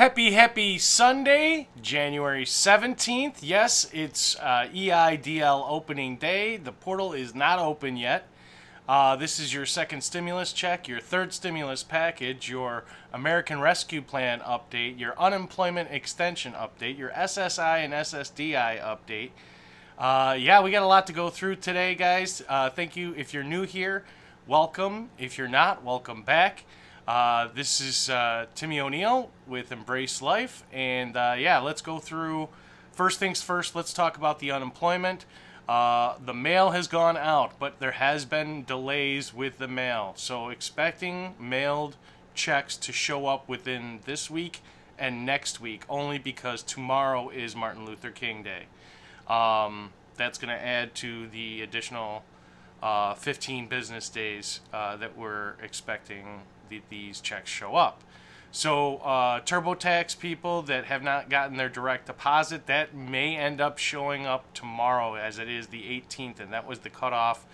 Happy, happy Sunday, January 17th. Yes, it's uh, EIDL opening day. The portal is not open yet. Uh, this is your second stimulus check, your third stimulus package, your American Rescue Plan update, your unemployment extension update, your SSI and SSDI update. Uh, yeah, we got a lot to go through today, guys. Uh, thank you. If you're new here, welcome. If you're not, welcome back. Uh, this is uh, Timmy O'Neill with Embrace Life, and uh, yeah, let's go through. First things first, let's talk about the unemployment. Uh, the mail has gone out, but there has been delays with the mail, so expecting mailed checks to show up within this week and next week, only because tomorrow is Martin Luther King Day. Um, that's going to add to the additional uh, 15 business days uh, that we're expecting the, these checks show up. So uh, TurboTax people that have not gotten their direct deposit, that may end up showing up tomorrow as it is the 18th, and that was the cutoff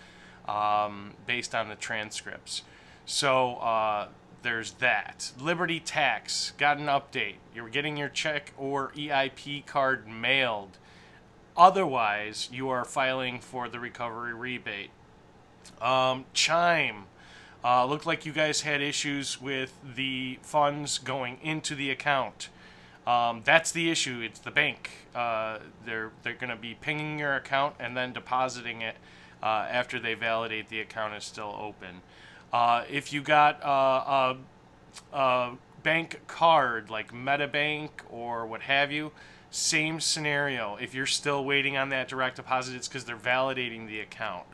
um, based on the transcripts. So uh, there's that. Liberty Tax got an update. You're getting your check or EIP card mailed. Otherwise, you are filing for the recovery rebate. Um, Chime uh, looked like you guys had issues with the funds going into the account. Um, that's the issue. It's the bank. Uh, they're they're going to be pinging your account and then depositing it uh, after they validate the account is still open. Uh, if you got uh, a, a bank card like MetaBank or what have you, same scenario. If you're still waiting on that direct deposit, it's because they're validating the account.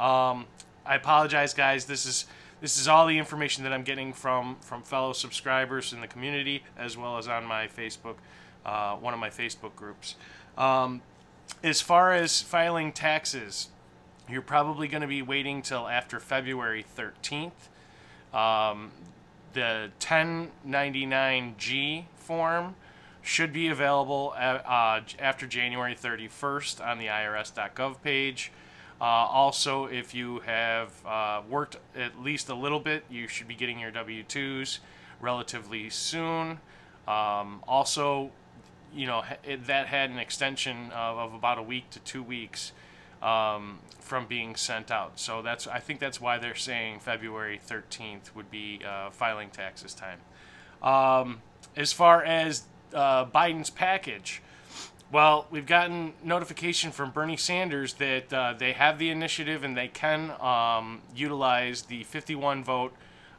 Um, I apologize, guys. This is this is all the information that I'm getting from from fellow subscribers in the community, as well as on my Facebook, uh, one of my Facebook groups. Um, as far as filing taxes, you're probably going to be waiting till after February 13th. Um, the 1099G form should be available uh, after January 31st on the IRS.gov page. Uh, also, if you have uh, worked at least a little bit, you should be getting your W-2s relatively soon. Um, also, you know, it, that had an extension of, of, about a week to two weeks um, from being sent out. So that's I think that's why they're saying February 13th would be uh, filing taxes time. Um, as far as uh, Biden's package, well, we've gotten notification from Bernie Sanders that uh, they have the initiative and they can um, utilize the 51 vote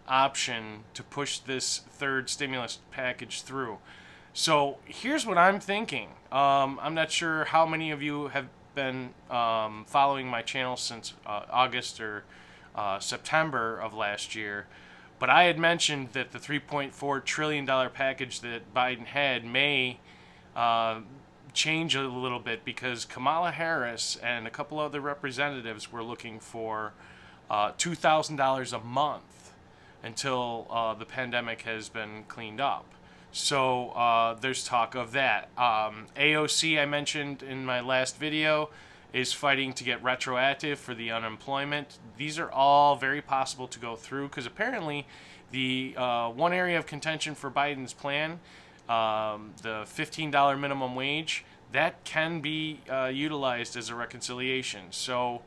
option to push this third stimulus package through. So here's what I'm thinking. Um, I'm not sure how many of you have been um, following my channel since uh, August or uh, September of last year, but I had mentioned that the 3.4 trillion dollar package that Biden had may uh, change a little bit because Kamala Harris and a couple other representatives were looking for uh, $2,000 a month until uh, the pandemic has been cleaned up. So uh, there's talk of that. Um, AOC, I mentioned in my last video, is fighting to get retroactive for the unemployment. These are all very possible to go through because apparently the uh, one area of contention for Biden's plan um, the $15 minimum wage, that can be uh, utilized as a reconciliation. So,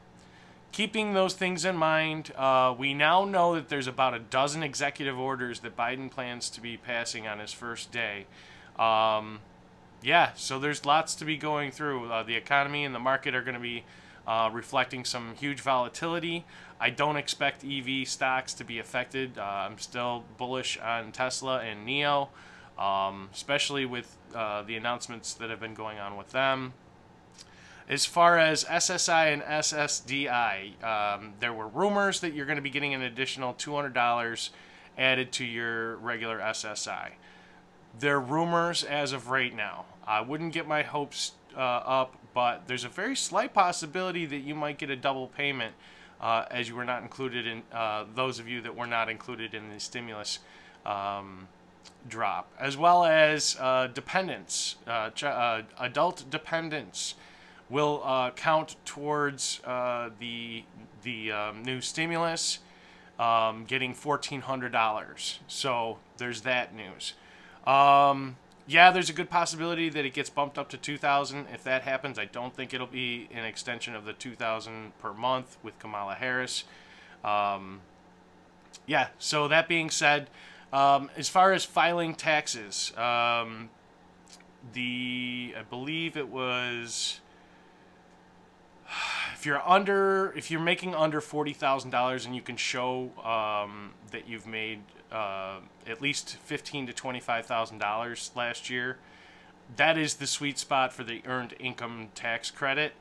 keeping those things in mind, uh, we now know that there's about a dozen executive orders that Biden plans to be passing on his first day. Um, yeah, so there's lots to be going through. Uh, the economy and the market are going to be uh, reflecting some huge volatility. I don't expect EV stocks to be affected. Uh, I'm still bullish on Tesla and NIO um, especially with uh, the announcements that have been going on with them. As far as SSI and SSDI, um, there were rumors that you're going to be getting an additional $200 added to your regular SSI. They're rumors as of right now. I wouldn't get my hopes uh, up, but there's a very slight possibility that you might get a double payment uh, as you were not included in, uh, those of you that were not included in the stimulus um, drop, as well as uh, dependents, uh, uh, adult dependents will uh, count towards uh, the the um, new stimulus, um, getting fourteen hundred dollars. So there's that news. Um, yeah, there's a good possibility that it gets bumped up to 2000. If that happens, I don't think it'll be an extension of the 2000 per month with Kamala Harris. Um, yeah, so that being said, um, as far as filing taxes, um, the I believe it was if you're under if you're making under forty thousand dollars and you can show um, that you've made uh, at least fifteen to twenty five thousand dollars last year, that is the sweet spot for the earned income tax credit,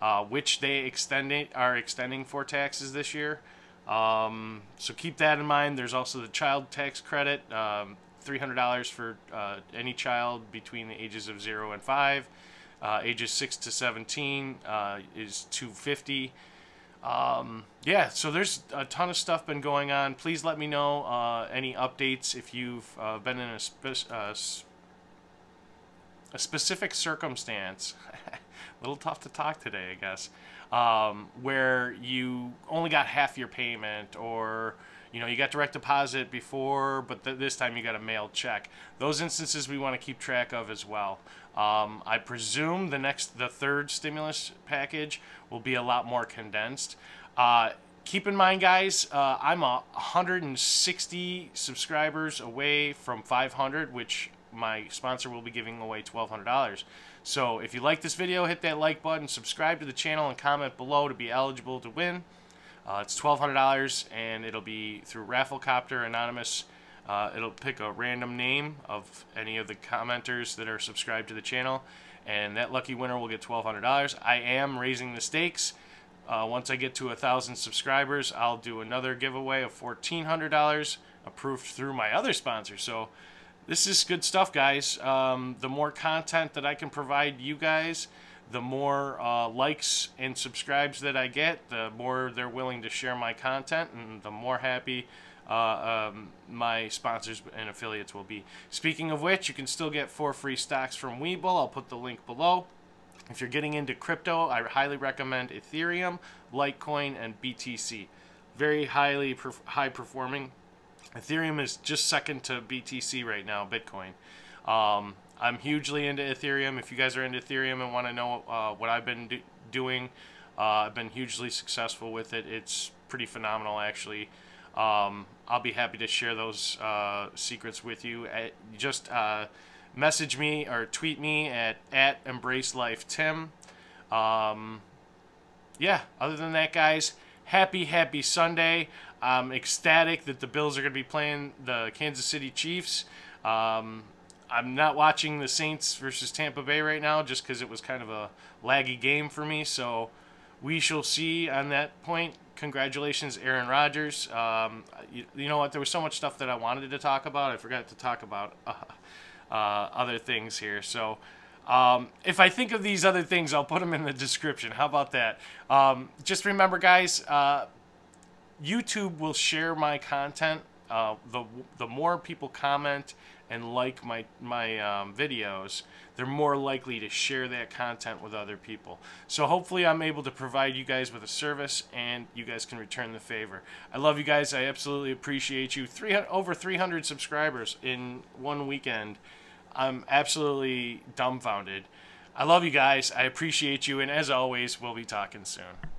uh, which they extending are extending for taxes this year. Um, so keep that in mind. There's also the child tax credit, um, $300 for uh, any child between the ages of 0 and 5. Uh, ages 6 to 17 uh, is 250 um, yeah, so there's a ton of stuff been going on. Please let me know uh, any updates if you've uh, been in a, spe- uh, a specific circumstance. a little tough to talk today, I guess um, where you only got half your payment or you know you got direct deposit before but th- this time you got a mailed check. Those instances we want to keep track of as well. Um, i presume the next the third stimulus package will be a lot more condensed. Uh, keep in mind guys uh, i'm a 160 subscribers away from 500 which my sponsor will be giving away $1200 so if you like this video, hit that like button, subscribe to the channel, and comment below to be eligible to win. Uh, it's $1,200, and it'll be through Rafflecopter Anonymous. Uh, it'll pick a random name of any of the commenters that are subscribed to the channel, and that lucky winner will get $1,200. I am raising the stakes. Uh, once I get to a thousand subscribers, I'll do another giveaway of $1,400 approved through my other sponsor. So this is good stuff, guys. Um, the more content that I can provide you guys, the more uh, likes and subscribes that I get, the more they're willing to share my content, and the more happy uh, um, my sponsors and affiliates will be. Speaking of which, you can still get four free stocks from Webull. I'll put the link below. If you're getting into crypto, I highly recommend Ethereum, Litecoin, and BTC. Very highly high performing Ethereum is just second to BTC right now, Bitcoin. Um, I'm hugely into Ethereum. If you guys are into Ethereum and want to know uh, what I've been do doing, uh, I've been hugely successful with it. It's pretty phenomenal, actually. Um, I'll be happy to share those uh, secrets with you. At, just uh, message me or tweet me at, at EmbraceLifeTim. Um, yeah, other than that, guys, happy, happy Sunday. I'm ecstatic that the Bills are going to be playing the Kansas City Chiefs. Um, I'm not watching the Saints versus Tampa Bay right now just because it was kind of a laggy game for me. So we shall see on that point. Congratulations, Aaron Rodgers. Um, you, you, know what? There was so much stuff that I wanted to talk about. I forgot to talk about uh, uh, other things here. So. Um, if I think of these other things, I'll put them in the description. How about that? Um, just remember, guys, uh, YouTube will share my content. Uh, the the more people comment and like my my um, videos, they're more likely to share that content with other people. So hopefully, I'm able to provide you guys with a service, and you guys can return the favor. I love you guys. I absolutely appreciate you. 300 over 300 subscribers in one weekend. I'm absolutely dumbfounded. I love you guys. I appreciate you, and as always, we'll be talking soon.